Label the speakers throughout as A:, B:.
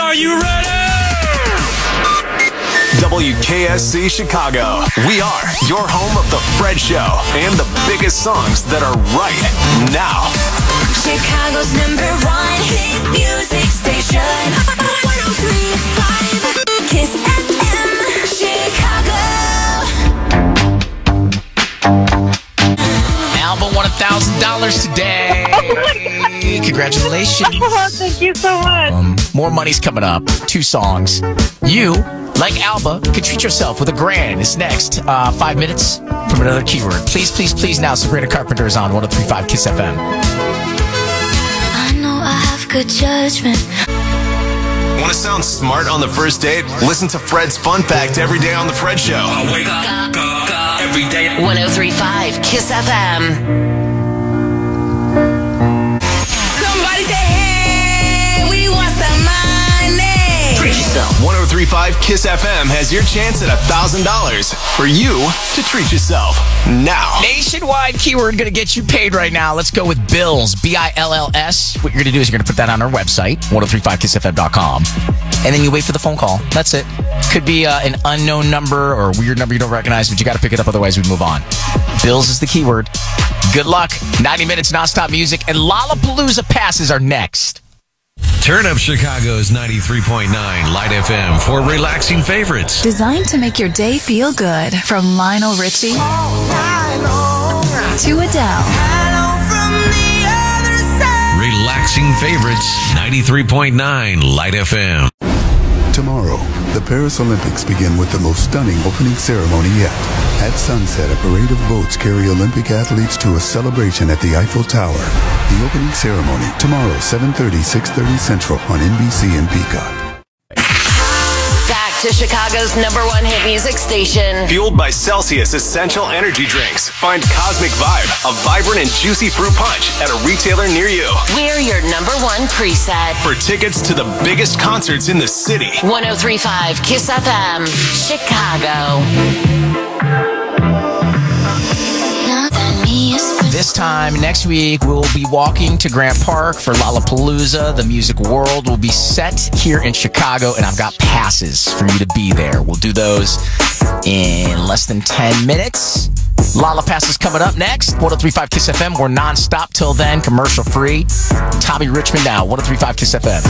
A: Are you ready?
B: WKSC Chicago. We are your home of The Fred Show and the biggest songs that are right now.
C: Chicago's number one hit music station. 1035 Kiss FM. Chicago.
D: Alba won $1,000 today. Oh Congratulations.
E: Oh, thank you so much.
D: Um, more money's coming up. Two songs. You, like Alba, can treat yourself with a grand. It's next. Uh, five minutes from another keyword. Please, please, please now. Sabrina Carpenter is on 1035 Kiss FM.
C: I know I have good judgment.
B: Want to sound smart on the first date? Listen to Fred's Fun Fact every day on The Fred Show.
A: I wake up, up, up every day.
F: 1035 Kiss FM. Yourself.
B: 1035 Kiss FM has your chance at $1,000 for you to treat yourself now.
D: Nationwide keyword going to get you paid right now. Let's go with bills. B I L L S. What you're going to do is you're going to put that on our website, 1035kissfm.com. And then you wait for the phone call. That's it. Could be uh, an unknown number or a weird number you don't recognize, but you got to pick it up. Otherwise, we move on. Bills is the keyword. Good luck. 90 minutes nonstop music and Lollapalooza passes are next.
G: Turn up Chicago's 93.9 Light FM for relaxing favorites.
H: Designed to make your day feel good. From Lionel Richie to Adele.
G: Relaxing favorites, 93.9 Light FM.
I: Tomorrow, the Paris Olympics begin with the most stunning opening ceremony yet. At sunset, a parade of boats carry Olympic athletes to a celebration at the Eiffel Tower. The opening ceremony, tomorrow, 7.30, 6.30 Central on NBC and Peacock.
F: To Chicago's number one hit music station.
B: Fueled by Celsius Essential Energy Drinks. Find Cosmic Vibe, a vibrant and juicy fruit punch at a retailer near you.
F: We're your number one preset.
B: For tickets to the biggest concerts in the city.
F: 1035 Kiss FM, Chicago.
D: This time next week, we'll be walking to Grant Park for Lollapalooza. The music world will be set here in Chicago, and I've got passes for you to be there. We'll do those in less than 10 minutes. Lala passes coming up next. 1035 Kiss FM. We're nonstop till then, commercial free. Tommy Richman now, 1035 Kiss FM.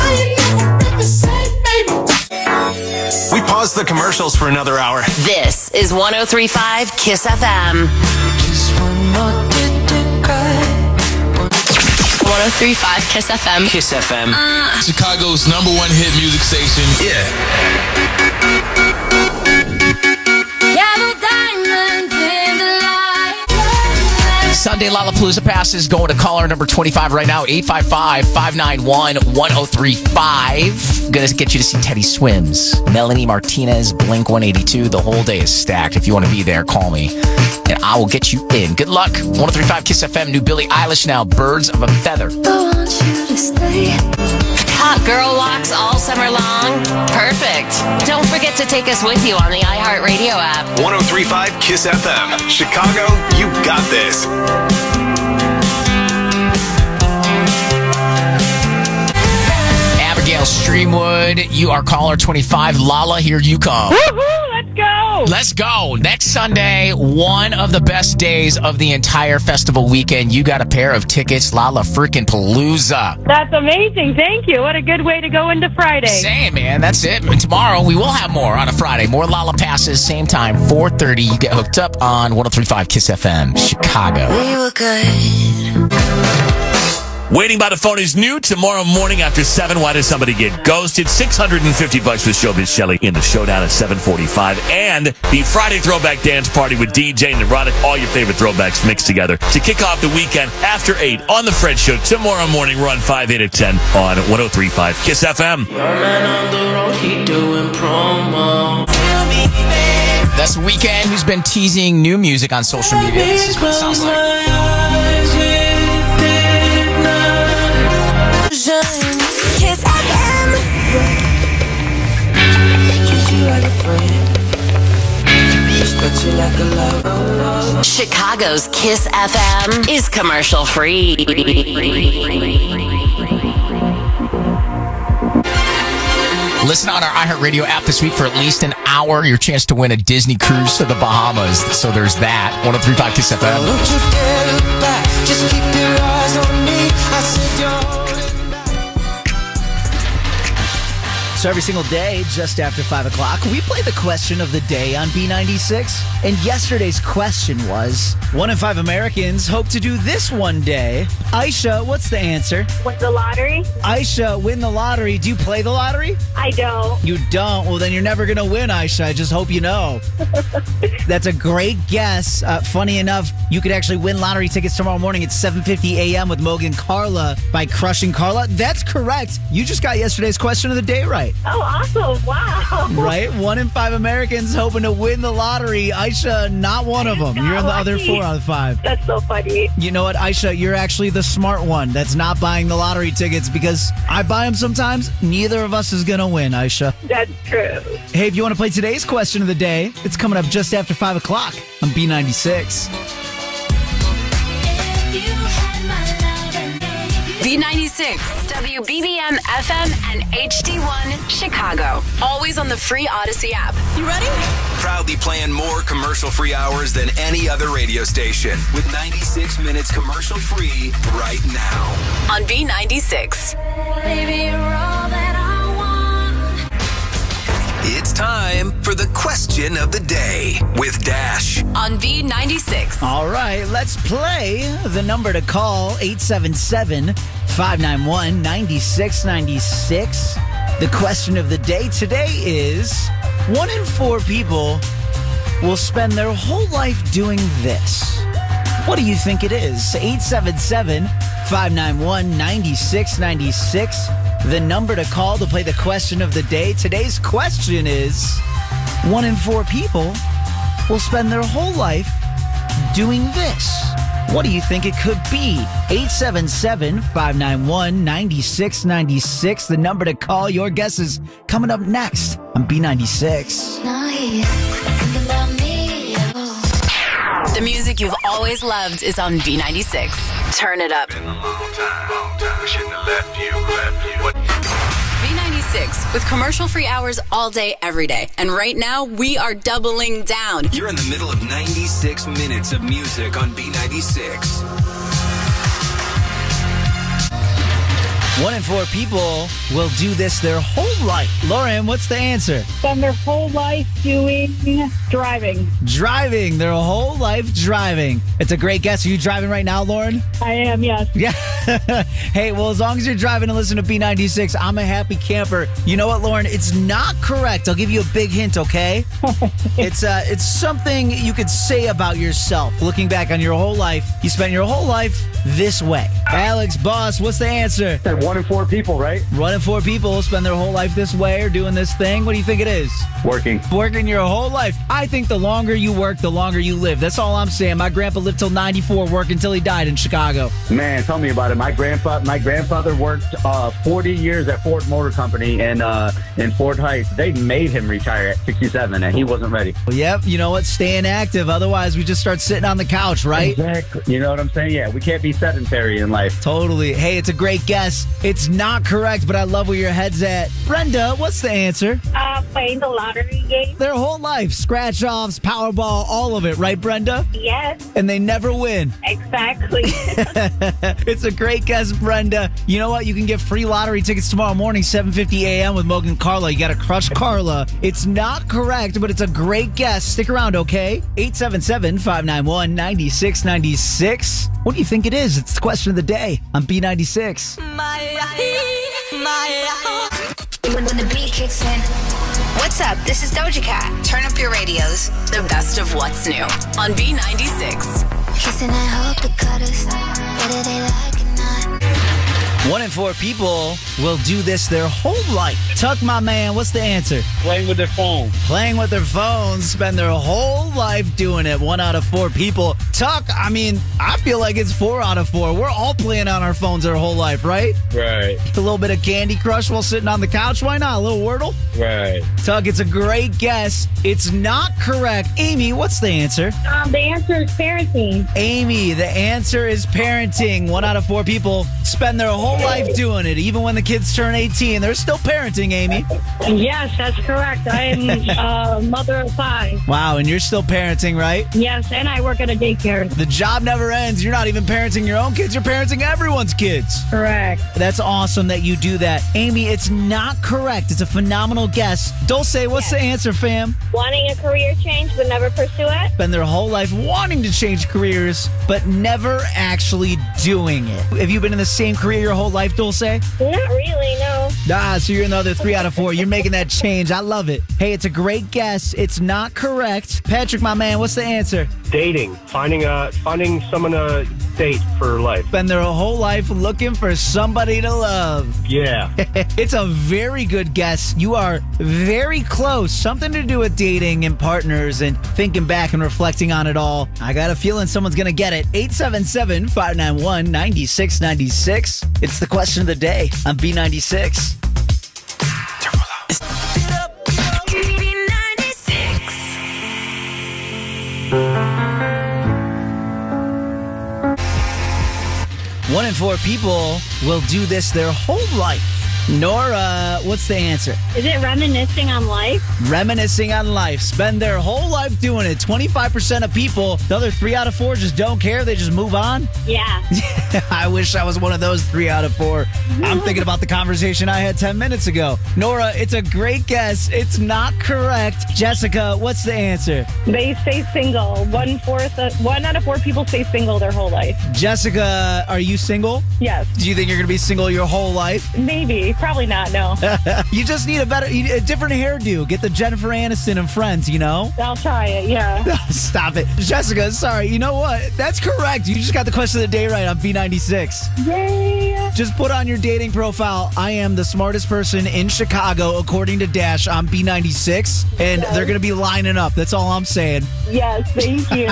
B: We paused the commercials for another hour.
F: This is 1035 Kiss FM.
J: 1035 Kiss FM.
A: Kiss FM.
K: Chicago's number one hit music station.
A: Yeah.
D: Sunday Lollapalooza passes going to caller number 25 right now, 855 591 1035. Gonna get you to see Teddy Swims, Melanie Martinez, Blink 182. The whole day is stacked. If you want to be there, call me and I will get you in. Good luck. 1035 Kiss FM, new Billie Eilish now, Birds of a Feather.
F: Hot girl walks all summer long. Perfect. Forget to take us with you on the iHeartRadio app.
B: 1035 Kiss FM. Chicago, you got this.
D: Abigail Streamwood, you are caller 25. Lala, here you come.
E: Woohoo! Let's go.
D: Let's go. Next Sunday, one of the best days of the entire festival weekend. You got a pair of tickets, Lala freaking Palooza.
E: That's amazing. Thank you. What a good way to go into Friday.
D: Same, man. That's it. And tomorrow we will have more on a Friday. More Lala passes, same time, 4.30. You get hooked up on 103.5 Kiss FM, Chicago.
C: We were good.
A: Waiting by the phone is new tomorrow morning after 7. Why does somebody get ghosted? 650 bucks with Showbiz Shelly in the showdown at 745. And the Friday Throwback Dance Party with DJ and Erotic. All your favorite throwbacks mixed together to kick off the weekend after 8 on The Fred Show. Tomorrow morning, run 5, 8 at 10 on 1035 Kiss FM.
D: That's Weeknd, who's been teasing new music on social media. This is what it sounds like.
F: Chicago's Kiss FM is commercial free.
D: Listen on our iHeartRadio app this week for at least an hour. Your chance to win a Disney cruise to the Bahamas. So there's that. 1035 Kiss FM.
L: So every single day, just after 5 o'clock, we play the question of the day on B96. And yesterday's question was one in five Americans hope to do this one day. Aisha, what's the answer?
E: Win the lottery?
L: Aisha, win the lottery. Do you play the lottery?
E: I don't.
L: You don't? Well, then you're never going to win, Aisha. I just hope you know. That's a great guess. Uh, funny enough, you could actually win lottery tickets tomorrow morning at 7.50 a.m. with Mogan Carla by crushing Carla. That's correct. You just got yesterday's question of the day right.
E: Oh, awesome. Wow.
L: Right? One in five Americans hoping to win the lottery. Aisha, not one of them. You're in the other four out of five.
E: That's so funny.
L: You know what, Aisha? You're actually the smart one that's not buying the lottery tickets because I buy them sometimes. Neither of us is going to win, Aisha.
E: That's true.
L: Hey, if you want to play today's question of the day, it's coming up just after 5 o'clock on B96.
M: B96, WBBM FM, and HD1 Chicago. Always on the free Audacy app. You ready?
B: Proudly playing more commercial free hours than any other radio station with 96 minutes commercial free right now.
M: On B96.
C: Baby, you're all that I want.
B: It's time for the question of the day with Dash.
M: On B96.
L: All right, let's play. The number to call 877 591 9696. The question of the day today is one in four people will spend their whole life doing this. What do you think it is? 877 591 9696. The number to call to play the question of the day. Today's question is one in four people will spend their whole life doing this. What do you think it could be? 877 591 9696. The number to call. Your guess is coming up next on B96.
C: Now he's thinking about me. Oh.
M: The music you've always loved is on B96. Turn it up. B96 with commercial free hours all day, every day. And right now, we are doubling down.
B: You're in the middle of 96 minutes of music on B96.
L: One in four people will do this their whole life. Lauren, what's the answer?
E: Spend their whole life doing driving.
L: Driving, their whole life driving. It's a great guess. Are you driving right now, Lauren?
E: I am, yes.
L: Yeah. hey, well, as long as you're driving and listen to B96, I'm a happy camper. You know what, Lauren? It's not correct. I'll give you a big hint, okay? it's uh, it's something you could say about yourself. Looking back on your whole life, you spent your whole life this way. Alex, boss, what's the answer?
N: One in four people, right?
L: One in four people spend their whole life this way or doing this thing. What do you think it is?
N: Working.
L: Working your whole life. I think the longer you work, the longer you live. That's all I'm saying. My grandpa lived till 94, working till he died in Chicago.
N: Man, tell me about it. My grandpa, my grandfather worked uh, 40 years at Ford Motor Company in uh, in Fort Heights. They made him retire at 67, and he wasn't ready.
L: Well, yep, you know what? Staying active. Otherwise, we just start sitting on the couch, right?
N: Exactly. You know what I'm saying? Yeah, we can't be sedentary in life.
L: Totally. Hey, it's a great guess. It's not correct, but I love where your head's at. Brenda, what's the answer?
E: Uh, playing the lottery game.
L: Their whole life, scratch offs, Powerball, all of it, right, Brenda?
E: Yes,
L: And they never win.
E: exactly.
L: it's a great guess, Brenda. You know what? You can get free lottery tickets tomorrow morning, 7.50 a.m. with Mogan Carla. You got to crush Carla. It's not correct, but it's a great guess. Stick around, okay? 877-591-9696. What do you think it is? It's the question of the day on B96.
M: What's up? This is Doja Cat. Turn up your radios. The best of what's new on B96.
C: Kissing and hope to cut us. They like it.
L: One in four people will do this their whole life. Tuck, my man, what's the answer?
N: Playing with their phone.
L: Playing with their phones, spend their whole life doing it. One out of four people. Tuck, I mean, I feel like it's four out of four. We're all playing on our phones our whole life, right?
N: Right,
L: A little bit of Candy Crush while sitting on the couch. Why not? A little Wordle?
N: right.
L: Tuck, it's a great guess. It's not correct. Amy, what's the answer?
E: um, the answer is parenting.
L: Amy, the answer is parenting. One out of four people spend their whole whole life doing it, even when the kids turn 18. They're still parenting, Amy.
E: Yes, that's correct. I am a uh, mother of five.
L: Wow, and you're still parenting, right?
E: Yes, and I work at a daycare.
L: The job never ends. You're not even parenting your own kids, you're parenting everyone's kids.
E: Correct.
L: That's awesome that you do that. Amy, it's not correct. It's a phenomenal guess. Dulce, what's the answer, fam?
O: Wanting a career change but never pursue it?
L: Spend their whole life wanting to change careers, but never actually doing it. Have you been in the same career your whole life, Dulce?
O: Not really, no.
L: Ah, so you're another three out of four. You're making that change. I love it. Hey, it's a great guess. It's not correct. Patrick, my man, what's the answer?
P: Dating, finding a finding someone to date for life.
L: Spend their whole life looking for somebody to love.
P: Yeah.
L: it's a very good guess. You are very close. Something to do with dating and partners and thinking back and reflecting on it all. I got a feeling someone's going to get it. 877 591 9696. It's the question of the day on B96. One in four people will do this their whole life. Nora, what's the answer?
O: Is it reminiscing on life?
L: Reminiscing on life. Spend their whole life doing it. 25% of people, the other three out of four just don't care. They just move on.
O: Yeah.
L: I wish I was one of those three out of four. I'm thinking about the conversation I had 10 minutes ago. Nora, it's a great guess. It's not correct. Jessica, what's the answer?
E: They stay single. One fourth, of, one out of four people stay single their whole life.
L: Jessica, are you single?
E: Yes.
L: Do you think you're going to be single your whole life?
E: Maybe. Probably not. No.
L: you just need a better, a different hairdo. Get the Jennifer Aniston and friends, you know?
E: I'll try it. Yeah.
L: Stop it. Jessica, sorry. You know what? That's correct. You just got the question of the day right on B96.
E: Yay.
L: Just put on your dating profile. I am the smartest person in Chicago, according to Dash on B96. And
E: Yes.
L: they're going to be lining up. That's all I'm saying.
E: Yes. Thank you.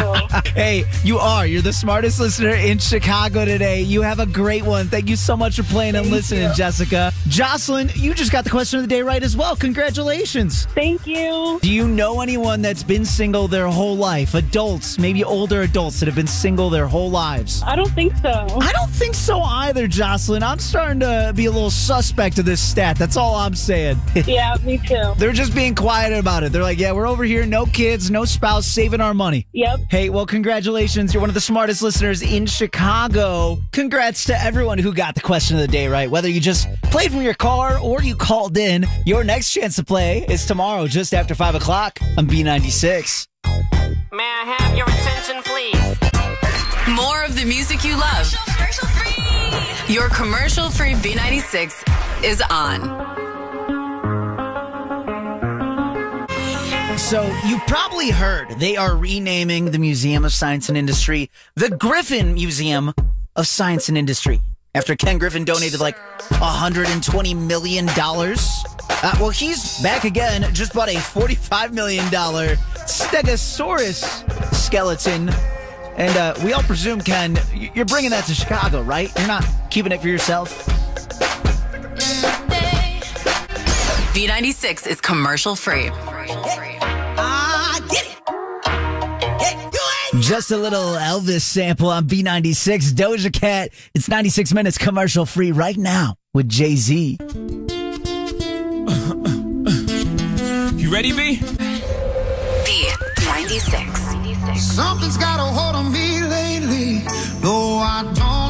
L: hey, you are. You're the smartest listener in Chicago today. You have a great one. Thank you so much for playing and listening, Jessica. Jocelyn, you just got the question of the day right as well. Congratulations.
E: Thank you.
L: Do you know anyone that's been single their whole life? Adults, maybe older adults that have been single their whole lives?
E: I don't think so.
L: I don't think so either, Jocelyn. I'm starting to be a little suspect of this stat. That's all I'm saying.
E: Yeah, me too.
L: They're just being quiet about it. They're like, yeah, we're over here, no kids, no spouse, saving our money.
E: Yep.
L: Hey, well, congratulations. You're one of the smartest listeners in Chicago. Congrats to everyone who got the question of the day right. Whether you just played from your car or you called in, your next chance to play is tomorrow, just after 5 o'clock on B96.
Q: May I have your attention, please?
M: More of the music you love. Your commercial free B96 is on.
L: So, you probably heard they are renaming the Museum of Science and Industry the Griffin Museum of Science and Industry after Ken Griffin donated like $120 million. Uh, well, he's back again, just bought a $45 million Stegosaurus skeleton. And uh, we all presume, Ken, you're bringing that to Chicago, right? You're not keeping it for yourself.
M: B96 is commercial free.
L: Just a little Elvis sample on B96 Doja Cat. It's 96 minutes commercial free right now with Jay Z.
K: You ready, B?
M: B96.
R: Something's got a hold on me lately, though I don't know myself.